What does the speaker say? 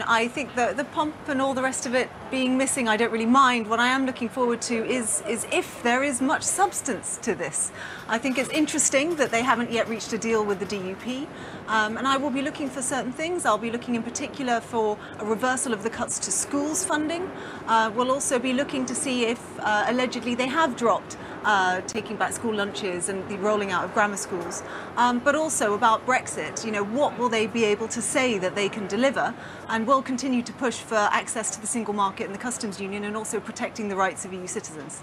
I think the, the pomp and all the rest of it being missing, I don't really mind. What I am looking forward to is, is if there is much substance to this. I think it's interesting that they haven't yet reached a deal with the DUP, um, and I will be looking for certain things. I'll be looking in particular for a reversal of the cuts to schools funding. Uh, we'll also be looking to see if uh, allegedly they have dropped uh, taking back school lunches and the rolling out of grammar schools, um, but also about Brexit. You know, what will they be able to say that they can deliver? And will continue to push for access to the single market and the customs union and also protecting the rights of EU citizens.